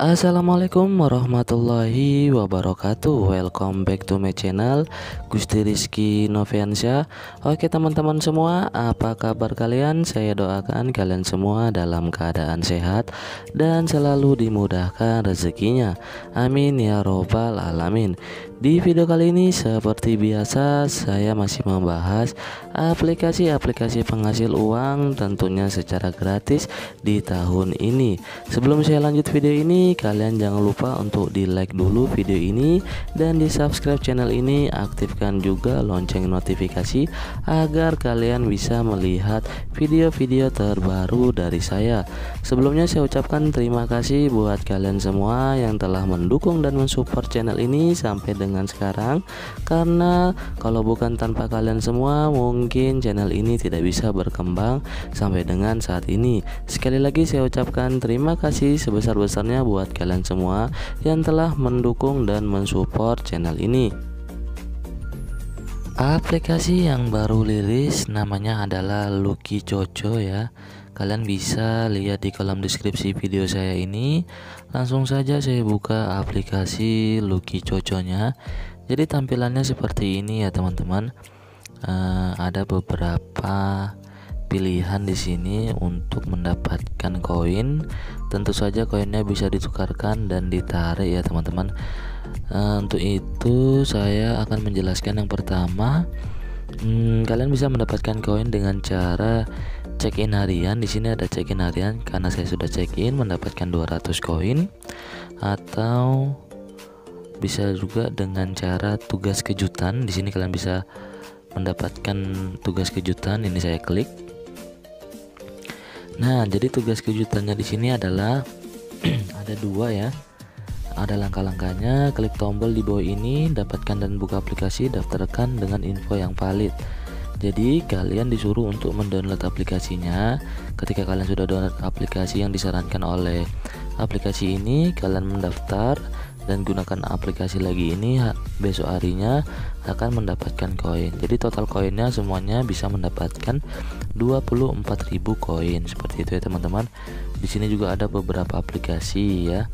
Assalamualaikum warahmatullahi wabarakatuh. Welcome back to my channel Gusti Rizky Noviansyah. Oke teman-teman semua Apa kabar kalian? Saya doakan kalian semua dalam keadaan sehat Dan selalu dimudahkan rezekinya. Amin ya robbal alamin di video kali ini seperti biasa saya masih membahas aplikasi-aplikasi penghasil uang tentunya secara gratis di tahun ini. Sebelum saya lanjut video ini, kalian jangan lupa untuk di like dulu video ini dan di subscribe channel ini, aktifkan juga lonceng notifikasi agar kalian bisa melihat video-video terbaru dari saya. Sebelumnya saya ucapkan terima kasih buat kalian semua yang telah mendukung dan mensupport channel ini sampai dengan dengan sekarang. Karena kalau bukan tanpa kalian semua mungkin channel ini tidak bisa berkembang sampai dengan saat ini. Sekali lagi saya ucapkan terima kasih sebesar-besarnya buat kalian semua yang telah mendukung dan mensupport channel ini. Aplikasi yang baru rilis namanya adalah Lucky Coco ya Kalian bisa lihat di kolom deskripsi video saya ini. Langsung saja saya buka aplikasi Lucky Coconya. Jadi tampilannya seperti ini ya teman-teman. Uh, ada beberapa pilihan di sini untuk mendapatkan koin. Tentu saja koinnya bisa ditukarkan dan ditarik ya teman-teman. Uh, untuk itu saya akan menjelaskan yang pertama. Hmm, kalian bisa mendapatkan koin dengan cara check in harian. Di sini ada check in harian karena saya sudah check in mendapatkan 200 koin. Atau bisa juga dengan cara tugas kejutan. Di sini kalian bisa mendapatkan tugas kejutan. Ini saya klik. Nah jadi tugas kejutannya di sini adalah ada dua ya. Ada langkah-langkahnya. Klik tombol di bawah ini dapatkan dan buka aplikasi daftarkan dengan info yang valid jadi kalian disuruh untuk mendownload aplikasinya. Ketika kalian sudah download aplikasi yang disarankan oleh aplikasi ini, kalian mendaftar dan gunakan aplikasi lagi ini besok harinya akan mendapatkan koin. Jadi total koinnya semuanya bisa mendapatkan 24.000 koin seperti itu ya teman-teman. Di sini juga ada beberapa aplikasi ya.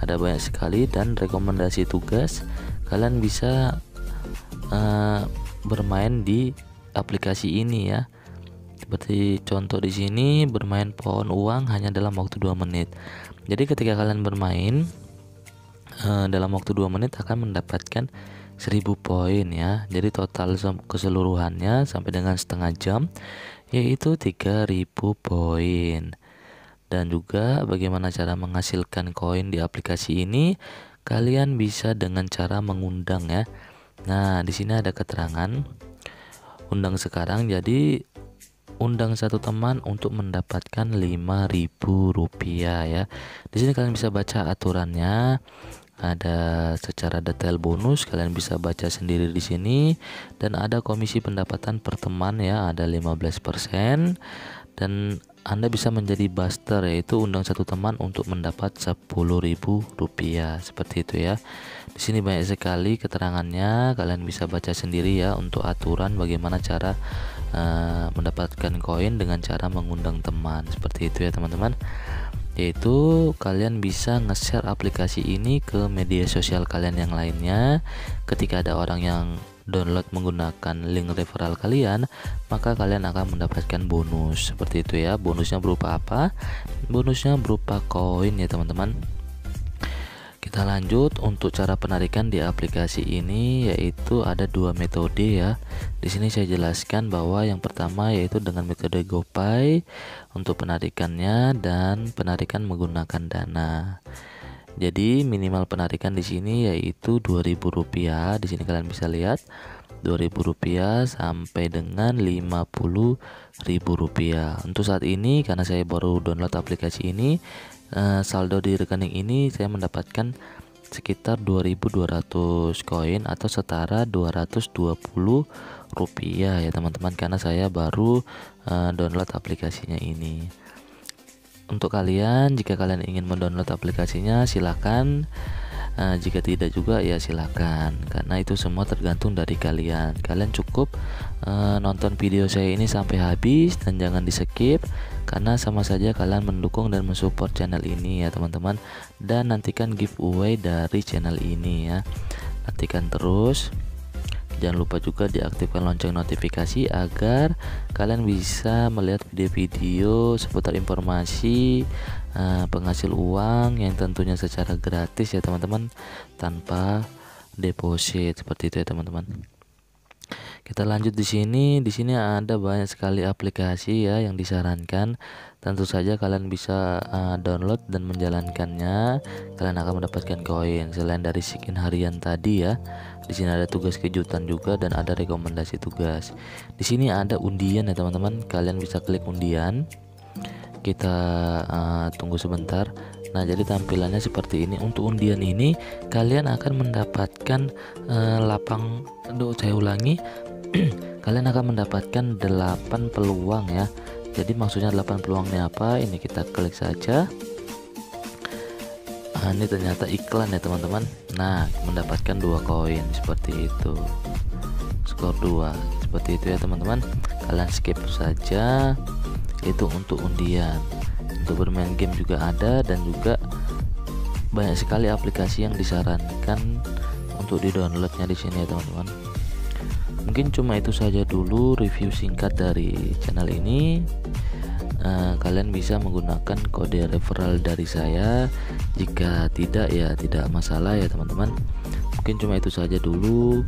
Ada banyak sekali dan rekomendasi tugas kalian bisa uh, bermain di aplikasi ini ya. Seperti contoh di sini bermain pohon uang hanya dalam waktu 2 menit. Jadi ketika kalian bermain uh, dalam waktu 2 menit akan mendapatkan 1000 poin ya. Jadi total keseluruhannya sampai dengan setengah jam yaitu 3000 poin. Dan juga bagaimana cara menghasilkan koin di aplikasi ini? Kalian bisa dengan cara mengundang ya. Nah, di sini ada keterangan undang sekarang jadi undang satu teman untuk mendapatkan 5000 rupiah ya. Di sini kalian bisa baca aturannya. Ada secara detail bonus kalian bisa baca sendiri di sini. Dan ada komisi pendapatan per teman ya ada 15% dan anda bisa menjadi buster yaitu undang satu teman untuk mendapat ribu rupiah seperti itu ya. Di sini banyak sekali keterangannya, kalian bisa baca sendiri ya untuk aturan bagaimana cara uh, mendapatkan koin dengan cara mengundang teman seperti itu ya teman-teman. Yaitu kalian bisa nge-share aplikasi ini ke media sosial kalian yang lainnya. Ketika ada orang yang download menggunakan link referral kalian, maka kalian akan mendapatkan bonus seperti itu ya. Bonusnya berupa apa? Bonusnya berupa koin ya, teman-teman. Kita lanjut untuk cara penarikan di aplikasi ini yaitu ada dua metode ya. Di sini saya jelaskan bahwa yang pertama yaitu dengan metode GoPay untuk penarikannya dan penarikan menggunakan dana. Jadi minimal penarikan di sini yaitu Rp2.000. Di sini kalian bisa lihat Rp2.000 sampai dengan Rp50.000. Untuk saat ini karena saya baru download aplikasi ini, eh, saldo di rekening ini saya mendapatkan sekitar 2200 koin atau setara 220 rupiah ya teman-teman karena saya baru uh, download aplikasinya ini untuk kalian jika kalian ingin mendownload aplikasinya silahkan uh, jika tidak juga ya silahkan karena itu semua tergantung dari kalian. Kalian cukup uh, nonton video saya ini sampai habis dan jangan di skip karena sama saja kalian mendukung dan mensupport channel ini ya teman-teman. Dan nantikan giveaway dari channel ini ya. Nantikan terus jangan lupa juga diaktifkan lonceng notifikasi agar kalian bisa melihat video-video seputar informasi uh, penghasil uang yang tentunya secara gratis ya teman-teman tanpa deposit. Seperti itu ya teman-teman kita lanjut di sini. Di sini ada banyak sekali aplikasi ya yang disarankan. Tentu saja kalian bisa uh, download dan menjalankannya. Kalian akan mendapatkan koin. Selain dari skin harian tadi ya. Di sini ada tugas kejutan juga dan ada rekomendasi tugas. Di sini ada undian ya teman-teman. Kalian bisa klik undian. Kita uh, tunggu sebentar. Nah, jadi tampilannya seperti ini. Untuk undian ini kalian akan mendapatkan uh, lapang aduh saya ulangi. Kalian akan mendapatkan 8 peluang ya. Jadi maksudnya 8 peluangnya apa? Ini kita klik saja. Nah, ini ternyata iklan ya teman-teman. Nah mendapatkan dua koin seperti itu. Skor 2 seperti itu ya teman-teman. Kalian skip saja itu untuk undian. Untuk bermain game juga ada dan juga banyak sekali aplikasi yang disarankan untuk di downloadnya di sini ya teman-teman. Mungkin cuma itu saja dulu review singkat dari channel ini. Uh, kalian bisa menggunakan kode referral dari saya. Jika tidak ya tidak masalah ya teman-teman. Mungkin cuma itu saja dulu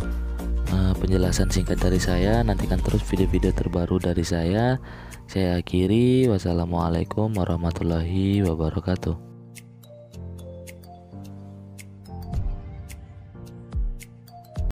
uh, penjelasan singkat dari saya nantikan terus video-video terbaru dari saya. Saya akhiri wassalamualaikum warahmatullahi wabarakatuh